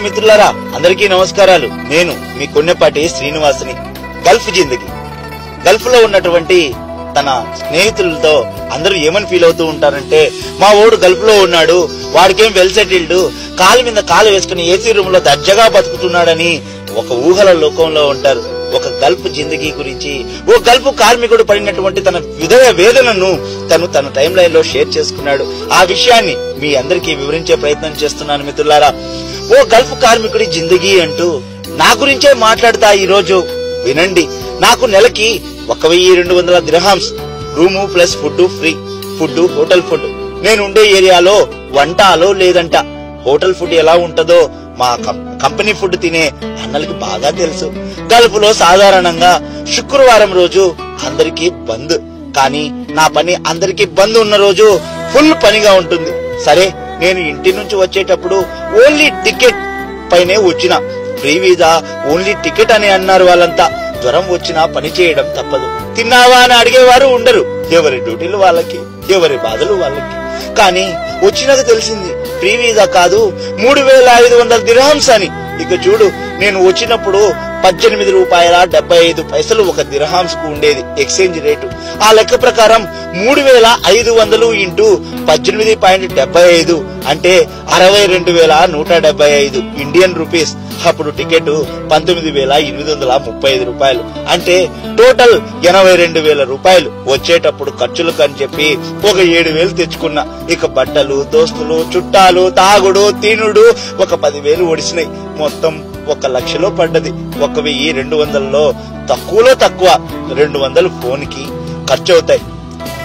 Hi మిత్రులారా అందరికీ నమస్కారాలు. నేను మీ కొన్నెపాటి శ్రీనివాసుని గల్ఫ్ జిందగీ. గల్ఫ్లో ఉన్నటువంటి తన స్నేహితులతో అందరూ ఏమని ఫీల్ అవుతూ ఉంటారంటే మా ఓడు గల్ఫ్లో ఉన్నాడు వాడికేం వెల్ సెటిల్డ్ కాలు మీద కాలు వేసుకుని ఏసీ రూమ్లో దర్జగా బతుకుతున్నాడని ఒక ఊహల లోకంలో ఉంటారు. ఒక గల్ఫ్ జిందగీ గురించి ఓ గల్ఫ్ కార్మికుడు పడినటువంటి తన విధవ వేదనను తను తన టైం లైన్లో షేర్ చేసుకున్నాడు. ఆ విషయాన్ని మీ అందరికీ వివరించే ప్రయత్నం చేస్తున్నాను మిత్రులారా. ఓ గల్ఫ్ కార్మికుడి జిందగీ అంటూ నా గురించే మాట్లాడతా ఈరోజు వినండి. నాకు నెలకి ఒక వెయ్యి రెండు వందల గ్రహామ్స్ room plus food free. Food hotel food. నేను ఉండే ఏరియాలో వంట అలో లేదంట. హోటల్ ఫుడ్ ఎలా ఉంటదో మా కం- కంపెనీ ఫుడ్ తినే అన్నలకి బాగా తెలుసు. గల్ఫ్లో సాధారణంగా శుక్రవారం రోజు అందరికీ బంద్. కానీ నా పని అందరికీ బంద్ ఉన్న రోజు ఫుల్ పనిగా ఉంటుంది. సరే నేను ఇంటి నుంచి వచ్చేటప్పుడు ఓన్లీ టికెట్ పైనే వచ్చిన. ఫ్రీ వీజా ఓన్లీ టికెట్ అని అన్నారు వాళ్ళంతా. జ్వరం వచ్చినా పని చేయడం తప్పదు. తిన్నావా అని అడిగేవారు ఉండరు. ఎవరి డ్యూటీలు వాళ్ళకి ఎవరి బాధలు వాళ్ళకి. కానీ వచ్చినాక తెలిసింది. ఫ్రీ వీజా కాదు మూడు వేల ఐదు వందల దిరహంస్ అని. ఇక చూడు నేను వచ్చినప్పుడు పద్దెనిమిది రూపాయల డెబ్బై ఐదు పైసలు ఒక దిరహాంస్కు ఉండేది. ఎక్స్చేంజ్ రేటు ఆ లెక్క ప్రకారం మూడు వేల ఐదు వందలు ఇంటూ పద్దెనిమిది పాయింట్ డెబ్బై ఐదు అంటే అరవై రెండు వేల నూట డెబ్బై ఐదు ఇండియన్ రూపీస్ అప్పుడు టికెట్ పంతొమ్మిది వేల ఎనిమిది వందల ముప్పై ఐదు రూపాయలు అంటే టోటల్ ఎనభై రెండు వేల రూపాయలు. వచ్చేటప్పుడు ఖర్చులకు అని చెప్పి ఒక ఏడు వేలు తెచ్చుకున్నా. ఇక బట్టలు దోస్తులు చుట్టాలు తాగుడు తినుడు ఒక పదివేలు ఒడిసినాయి మొత్తం ఒక లక్షలో పడ్డది. ఒక వెయ్యి రెండు వందలలో తక్కువలో తక్కువ. రెండు వందలు ఫోన్కి ఖర్చు అవుతాయి.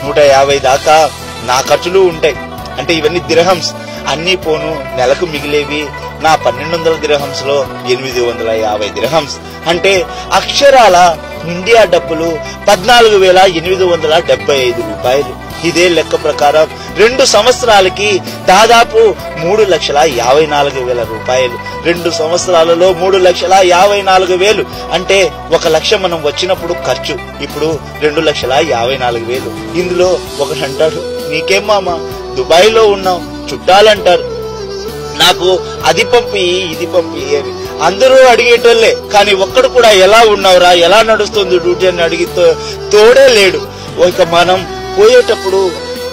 నూట యాభై దాకా నా ఖర్చులు ఉంటాయి. అంటే ఇవన్నీ దిరహంస్ అన్ని పోను నెలకు మిగిలేవి నా పన్నెండు వందల దిరహంస్లో ఎనిమిది వందల యాభై దిరహంస్ అంటే అక్షరాల ఇండియా డబ్బులు పద్నాలుగు వేల ఎనిమిది వందల డెబ్బై ఐదు రూపాయలు. ఇదే లెక్క ప్రకారం రెండు సంవత్సరాలకి దాదాపు మూడు లక్షల యాభై నాలుగు వేల రూపాయలు. రెండు సంవత్సరాలలో మూడు లక్షల యాభై నాలుగు వేలు. అంటే ఒక లక్ష మనం వచ్చినప్పుడు ఖర్చు. ఇప్పుడు రెండు లక్షల యాభై నాలుగు వేలు. ఇందులో ఒకటి అంటాడు నీకేం మామ? దుబాయ్లో ఉన్నావు చుట్టాలంటారు. నాకు అది పంపి ఇది పంపి అని. అందరూ అడిగేటోళ్ళే కానీ ఒక్కడు కూడా ఎలా ఉన్నావురా? ఎలా నడుస్తుంది? డ్యూటీ అని అడిగితో తోడే లేడు. ఇక మనం పోయేటప్పుడు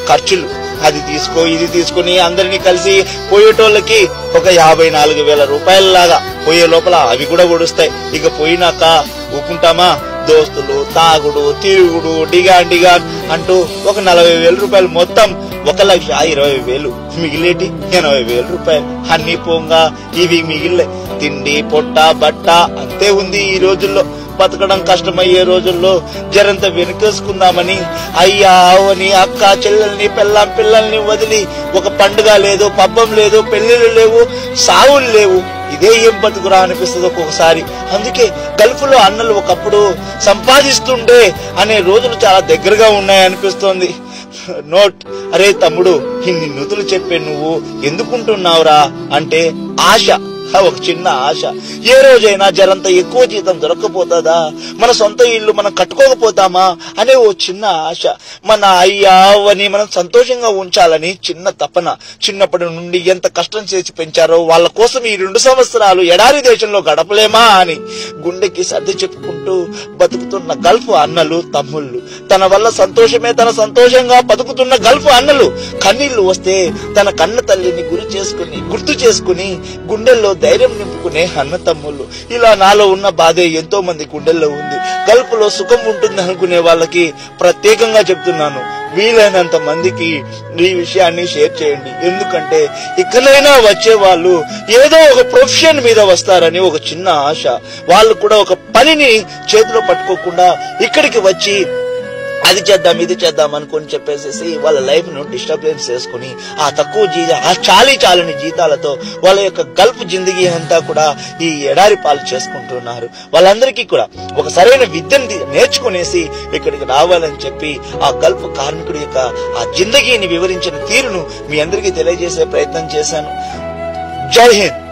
ఖర్చులు. అది తీసుకో ఇది తీసుకుని అందరినీ కలిసి పోయేటోళ్ళకి ఒక యాభై నాలుగు వేల రూపాయల లాగా పోయే లోపల అవి కూడా ఒడుస్తాయి ఇక పోయినాక ఊకుంటామా? దోస్తులు తాగుడు తిరుగుడు డిగాన్ డిగాన్ అంటూ ఒక నలభై వేల రూపాయలు మొత్తం ఒక లక్ష ఇరవై వేలు. మిగిలేటి ఎనభై వేల రూపాయలు. అన్ని పోంగా ఇవి మిగిలే తిండి పొట్ట బట్ట అంతే ఉంది ఈ రోజుల్లో. బతకడం కష్టమయ్యే రోజుల్లో జరంత వెనుకేసుకుందామని అయ్యా అవని అక్క చెల్లెల్ని పెళ్ళాం పిల్లల్ని వదిలి ఒక పండుగ లేదు పబ్బం లేదు పెళ్ళిళ్ళు లేవు సావులు లేవు. ఇదే ఏం బతుకురా అనిపిస్తుంది ఒక్కొక్కసారి. అందుకే గల్ఫ్లో అన్నలు ఒకప్పుడు సంపాదిస్తుండే అనే రోజులు చాలా దగ్గరగా ఉన్నాయి అనిపిస్తోంది. నోట్ అరే తమ్ముడు ఇన్ని నుతులు చెప్పే నువ్వు ఎందుకుంటున్నావురా? అంటే ఆశ. ఒక చిన్న ఆశ. ఏ రోజైనా జరంత ఎక్కువ జీతం దొరక్కపోతుందా? మన సొంత ఇల్లు మనం కట్టుకోకపోతామా? అనే ఓ చిన్న ఆశ. మన అయ్యావని మనం సంతోషంగా ఉంచాలని చిన్న తపన. చిన్నప్పటి నుండి ఎంత కష్టం చేసి పెంచారో వాళ్ళ కోసం ఈ రెండు సంవత్సరాలు ఎడారి దేశంలో గడపలేమా అని గుండెకి సర్ది చెప్పుకుంటూ బతుకుతున్న గల్ఫ్ అన్నలు తమ్ముళ్ళు. తన వల్ల సంతోషమే తన సంతోషంగా బతుకుతున్న గల్ఫ్ అన్నలు. కన్నీళ్ళు వస్తే తన కన్న తల్లిని గురి చేసుకుని గుర్తు చేసుకుని గుండెల్లో ధైర్యం నింపుకునే అన్న తమ్ముళ్ళు. ఇలా నాలో ఉన్న బాధే ఎంతో మంది గుండెల్లో ఉంది. గల్పులో సుఖం ఉంటుంది అనుకునే వాళ్ళకి ప్రత్యేకంగా చెప్తున్నాను. వీలైనంత మందికి ఈ విషయాన్ని షేర్ చేయండి. ఎందుకంటే ఇక్కడైనా వచ్చే వాళ్ళు ఏదో ఒక ప్రొఫెషన్ మీద వస్తారని ఒక చిన్న ఆశ. వాళ్ళు కూడా ఒక పనిని చేతిలో పట్టుకోకుండా ఇక్కడికి వచ్చి అది చేద్దాం ఇది చేద్దాం అనుకుని చెప్పేసేసి వాళ్ళ లైఫ్ను డిస్టర్బెన్స్ చేసుకుని ఆ తక్కువ జీ ఆ చాలీ చాలని జీతాలతో వాళ్ళ యొక్క గల్పు జిందగీ అంతా కూడా ఈ ఎడారి పాలు చేసుకుంటున్నారు. వాళ్ళందరికీ కూడా ఒక సరైన విద్యను నేర్చుకునేసి ఇక్కడికి రావాలని చెప్పి ఆ గల్ఫ్ కార్మికుడి యొక్క ఆ జిందగీని వివరించిన తీరును మీ అందరికీ తెలియజేసే ప్రయత్నం చేశాను. జై హింద్.